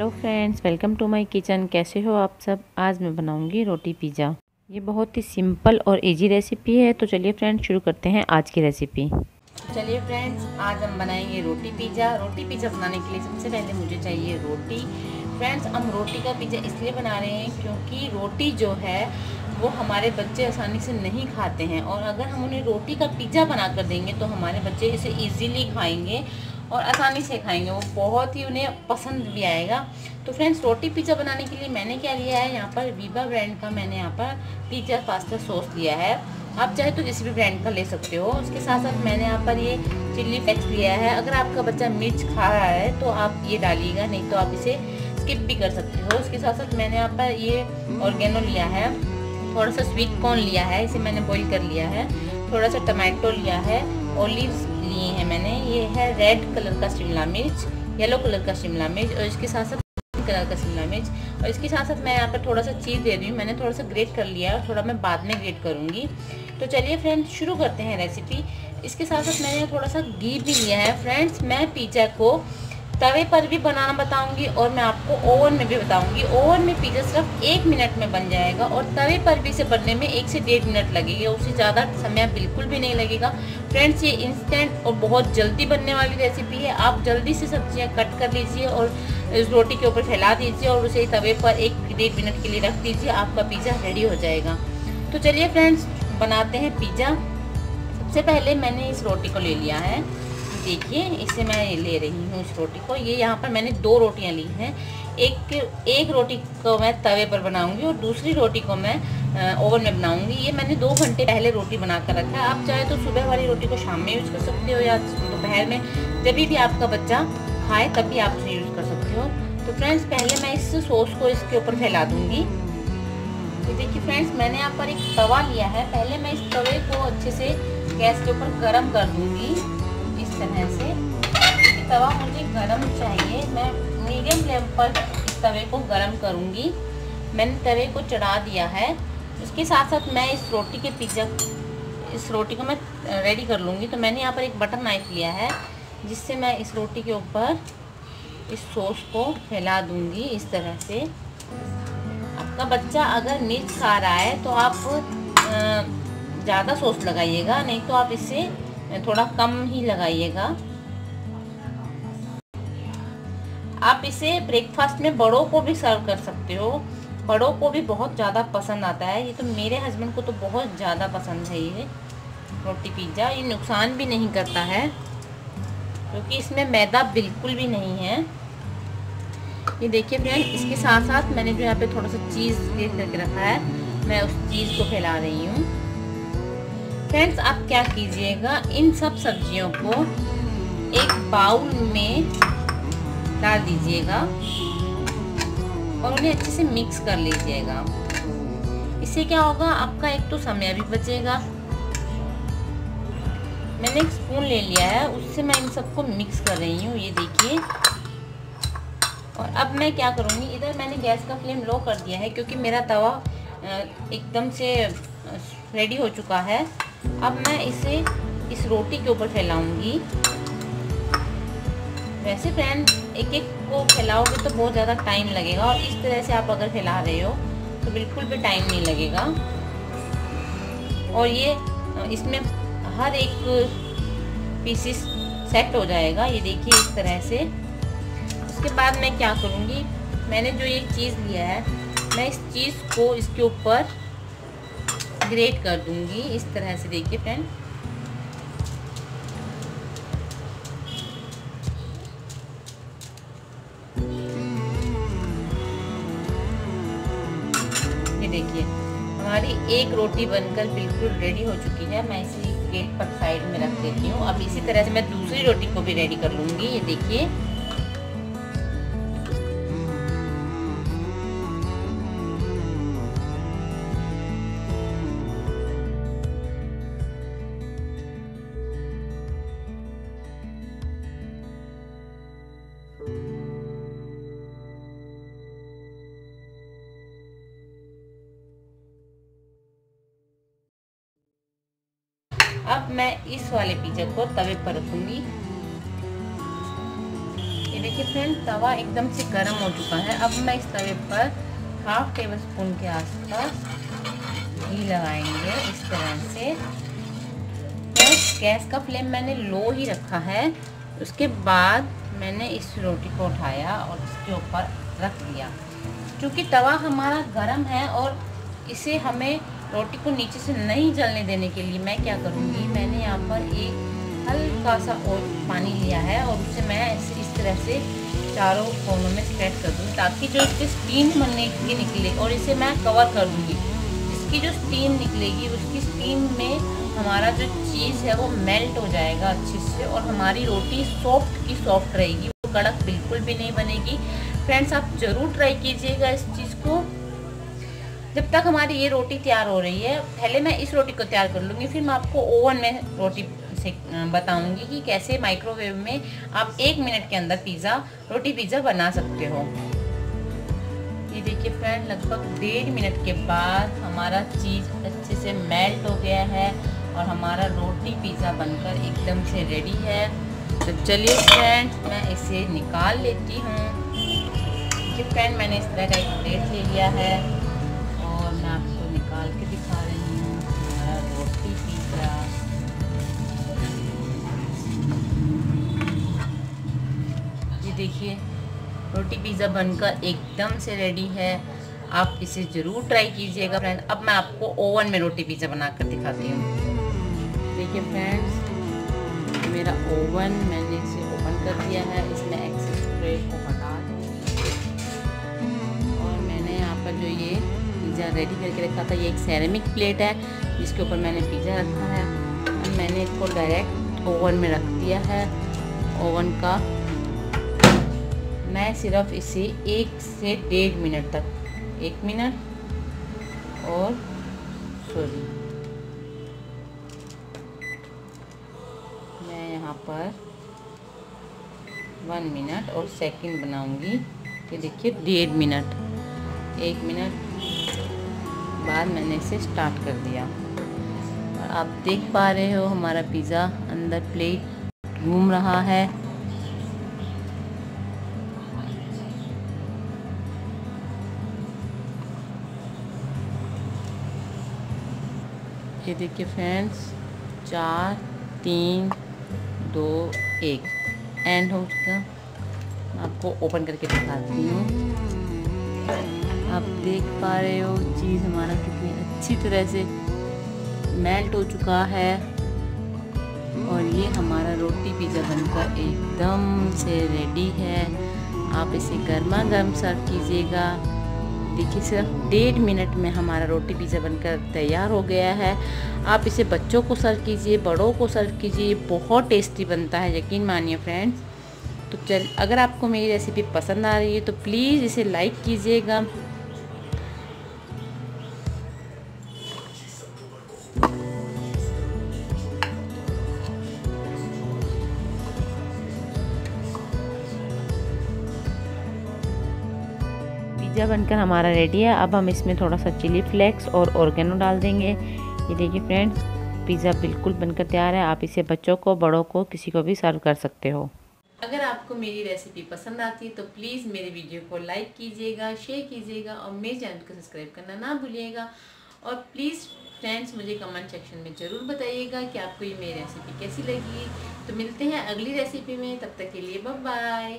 Hello friends, welcome to my kitchen. कैसे हो आप सब? आज मैं बनाऊँगी रोटी पिज़्ज़ा। ये बहुत ही सिंपल और इजी रेसिपी है तो चलिए फ्रेंड्स, शुरू करते हैं आज की रेसिपी चलिए फ्रेंड्स, आज हम बनाएँगे रोटी पिज़्ज़ा। रोटी पिज़्ज़ा बनाने के लिए सबसे पहले मुझे चाहिए रोटी। फ्रेंड्स, हम रोटी का पिज़्ज़ा इसलिए बना रहे हैं क्योंकि रोटी जो है, वो हमारे बच्चे आसानी से नहीं खाते हैं। और अगर हम उन्हें रोटी का पिज़्ज़ा बना कर देंगे तो हमारे बच्चे इसे ईज़िली खाएँगे। और आसानी से खाएँगे। वो बहुत ही उन्हें पसंद भी आएगा। तो फ्रेंड्स रोटी पिज़्ज़ा बनाने के लिए मैंने क्या लिया है? यहाँ पर वीबा ब्रांड का मैंने यहाँ पर पिज़्ज़ा पास्ता सॉस लिया है। आप चाहे तो किसी भी ब्रांड का ले सकते हो। उसके साथ साथ मैंने यहाँ पर ये चिल्ली फ्लेक्स लिया है। अगर आपका बच्चा मिर्च खा रहा है तो आप ये डालिएगा, नहीं तो आप इसे स्किप भी कर सकते हो। उसके साथ साथ मैंने यहाँ पर ये ऑर्गेनो लिया है। थोड़ा सा स्वीट कॉर्न लिया है। इसे मैंने बॉईल कर लिया है। थोड़ा सा टमाटो लिया है। ओलिव्स लिए हैं मैंने। ये है रेड कलर का शिमला मिर्च येलो कलर का शिमला मिर्च और इसके साथ साथ कलर का शिमला मिर्च। और इसके साथ साथ मैं यहाँ पर थोड़ा सा चीज़ दे रही हूँ। मैंने थोड़ा सा ग्रेट कर लिया है थोड़ा मैं बाद में ग्रेट करूँगी। तो चलिए फ्रेंड्स शुरू करते हैं रेसिपी इसके साथ साथ मैंने थोड़ा सा घी भी लिया है। फ्रेंड्स मैं पिज़्ज़ा को तवे पर भी बनाना बताऊँगी और मैं आपको ओवन में भी बताऊँगी। ओवन में पिज़्ज़ा सिर्फ़ एक मिनट में बन जाएगा और तवे पर भी इसे बनने में एक से डेढ़ मिनट लगेगा। उससे ज़्यादा समय बिल्कुल भी नहीं लगेगा। फ्रेंड्स, ये इंस्टेंट और बहुत जल्दी बनने वाली रेसिपी है। आप जल्दी से सब्ज़ियाँ कट कर लीजिए और इस रोटी के ऊपर फैला दीजिए और उसे तवे पर एक डेढ़ मिनट के लिए रख दीजिए। आपका पिज़्ज़ा रेडी हो जाएगा। तो चलिए फ्रेंड्स, बनाते हैं पिज़्ज़ा सबसे पहले मैंने इस रोटी को ले लिया है। देखिए, इसे मैं ले रही हूँ इस रोटी को। ये यहाँ पर मैंने दो रोटियाँ ली हैं। एक एक रोटी को मैं तवे पर बनाऊँगी और दूसरी रोटी को मैं ओवन में बनाऊँगी। ये मैंने दो घंटे पहले रोटी बना कर रखा है। आप चाहे तो सुबह वाली रोटी को शाम में यूज़ कर सकते हो या दोपहर में। जब भी आपका बच्चा खाए, तब भी आप उसे यूज़ कर सकते हो। तो फ्रेंड्स, पहले मैं इस सॉस को इसके ऊपर फैला दूँगी। तो देखिए फ्रेंड्स, मैंने यहाँ पर एक तवा लिया है। पहले मैं इस तवे को अच्छे से गैस के ऊपर गर्म कर दूँगी। तरह से। तवा मुझे गर्म चाहिए। मैं मीडियम फ्लेम पर इस तवे को गर्म करूँगी। मैंने तवे को चढ़ा दिया है। उसके साथ साथ मैं इस रोटी के पिज़्ज़ा इस रोटी को मैं रेडी कर लूँगी। तो मैंने यहाँ पर एक बटर नाइफ लिया है, जिससे मैं इस रोटी के ऊपर इस सॉस को फैला दूँगी इस तरह से। आपका बच्चा अगर मिर्च खा रहा है तो आप ज़्यादा सॉस लगाइएगा, नहीं तो आप इसे थोड़ा कम ही लगाइएगा। आप इसे ब्रेकफास्ट में बड़ों को भी सर्व कर सकते हो। बड़ों को भी बहुत ज़्यादा पसंद आता है। ये तो मेरे हस्बैंड को तो बहुत ज़्यादा पसंद है ये रोटी पिज़्ज़ा ये नुकसान भी नहीं करता है, क्योंकि इसमें मैदा बिल्कुल भी नहीं है। ये देखिए फ्रेंड इसके साथ साथ मैंने जो यहाँ पे थोड़ा सा चीज़ ग्रेट करके रखा है। मैं उस चीज़ को फैला रही हूँ। फ्रेंड्स आप क्या कीजिएगा? इन सब सब्जियों को एक बाउल में डाल दीजिएगा और उन्हें अच्छे से मिक्स कर लीजिएगा। इससे क्या होगा? आपका एक तो समय भी बचेगा। मैंने एक स्पून ले लिया है, उससे मैं इन सबको मिक्स कर रही हूँ, ये देखिए। और अब मैं क्या करूँगी? इधर मैंने गैस का फ्लेम लो कर दिया है, क्योंकि मेरा तवा एकदम से रेडी हो चुका है। अब मैं इसे इस रोटी के ऊपर फैलाऊँगी। वैसे फ्रेंड एक एक को फैलाओगे तो बहुत ज़्यादा टाइम लगेगा और इस तरह से आप अगर फैला रहे हो तो बिल्कुल भी टाइम नहीं लगेगा। और ये, इसमें हर एक पीसीस सेट हो जाएगा। ये देखिए इस तरह से। उसके बाद मैं क्या करूँगी? मैंने जो ये चीज़ लिया है, मैं इस चीज़ को इसके ऊपर ग्रेट कर दूँगी। इस तरह से देखिए फ्रेंड देखिए, हमारी एक रोटी बनकर बिल्कुल रेडी हो चुकी है। मैं इसे प्लेट पर साइड में रख देती हूँ। अब इसी तरह से मैं दूसरी रोटी को भी रेडी कर लूँगी। ये देखिए अब मैं इस वाले पिज़्ज़ा को तवे पर रखूँगी। ये देखिए फ्रेंड तवा एकदम से गर्म हो चुका है। अब मैं इस तवे पर हाफ़ टेबल स्पून के आसपास घी लगाएँगे इस तरह से। गैस का फ्लेम मैंने लो ही रखा है। उसके बाद मैंने इस रोटी को उठाया और इसके ऊपर रख दिया। क्योंकि तवा हमारा गर्म है और इसे हमें रोटी को नीचे से नहीं जलने देने के लिए मैं क्या करूँगी? मैंने यहाँ पर एक हल्का सा और पानी लिया है और उसे मैं इसे तरह से चारों कोनों में स्प्रेड कर दूँगी ताकि जो इसके स्टीम बनने की निकले और इसे मैं कवर कर दूँगी इसकी जो स्टीम निकलेगी, उसकी स्टीम में हमारा जो चीज़ है वो मेल्ट हो जाएगा अच्छे से और हमारी रोटी सॉफ्ट की सॉफ्ट रहेगी। वो कड़क बिल्कुल भी नहीं बनेगी। फ्रेंड्स आप ज़रूर ट्राई कीजिएगा इस चीज़ को। जब तक हमारी ये रोटी तैयार हो रही है, पहले मैं इस रोटी को तैयार कर लूँगी, फिर मैं आपको ओवन में रोटी से बताऊँगी कि कैसे माइक्रोवेव में आप एक मिनट के अंदर पिज़्ज़ा रोटी पिज़्ज़ा बना सकते हो। ये देखिए फ्रेंड लगभग डेढ़ मिनट के बाद हमारा चीज़ अच्छे से मेल्ट हो गया है और हमारा रोटी पिज़्ज़ा बनकर एकदम से रेडी है। तो चलिए फ्रेंड मैं इसे निकाल लेती हूँ। फ्रेंड मैंने इस तरह का एक प्लेट ले लिया है। रोटी पिज़्ज़ा बनकर एकदम से रेडी है। आप इसे ज़रूर ट्राई कीजिएगा फ्रेंड अब मैं आपको ओवन में रोटी पिज़्ज़ा बनाकर दिखाती हूँ। देखिए फ्रेंड्स मेरा ओवन मैंने इसे ओपन कर दिया है। इसमें एक्सेस ट्रे को हटा और मैंने यहाँ पर जो ये पिज़्ज़ा रेडी करके रखा था, ये एक सेरेमिक प्लेट है, जिसके ऊपर मैंने पिज़्ज़ा रखा है। मैंने इसको डायरेक्ट ओवन में रख दिया है। ओवन का मैं सिर्फ़ इसे एक से डेढ़ मिनट तक, एक मिनट और सॉरी मैं यहाँ पर वन मिनट और सेकंड बनाऊँगी। ये देखिए, डेढ़ मिनट, एक मिनट बाद मैंने इसे स्टार्ट कर दिया। और आप देख पा रहे हो हमारा पिज़्ज़ा अंदर प्लेट घूम रहा है। ये देखिए फ्रेंड्स चार, तीन, दो, एक। एंड हो चुका। आपको ओपन करके दिखाती हूँ। आप देख पा रहे हो, चीज़ हमारा कितनी अच्छी तरह से मेल्ट हो चुका है। और ये हमारा रोटी पिज़्ज़ा बनकर एकदम से रेडी है। आप इसे गर्मा गर्म सर्व कीजिएगा। देखिए, सिर्फ़ डेढ़ मिनट में हमारा रोटी पिज़्ज़ा बनकर तैयार हो गया है। आप इसे बच्चों को सर्व कीजिए, बड़ों को सर्व कीजिए बहुत टेस्टी बनता है, यकीन मानिए फ्रेंड्स। तो चल, अगर आपको मेरी रेसिपी पसंद आ रही है तो प्लीज़ इसे लाइक कीजिएगा। पिज़्ज़ा बनकर हमारा रेडी है। अब हम इसमें थोड़ा सा चिली फ्लेक्स और ऑर्गेनो डाल देंगे। ये देखिए फ्रेंड्स पिज़्ज़ा बिल्कुल बनकर तैयार है। आप इसे बच्चों को, बड़ों को, किसी को भी सर्व कर सकते हो। अगर आपको मेरी रेसिपी पसंद आती है तो प्लीज़ मेरे वीडियो को लाइक कीजिएगा शेयर कीजिएगा और मेरे चैनल को सब्सक्राइब करना ना भूलिएगा। और प्लीज़ फ्रेंड्स मुझे कमेंट सेक्शन में ज़रूर बताइएगा कि आपको ये मेरी रेसिपी कैसी लगी। तो मिलते हैं अगली रेसिपी में। तब तक के लिए बाय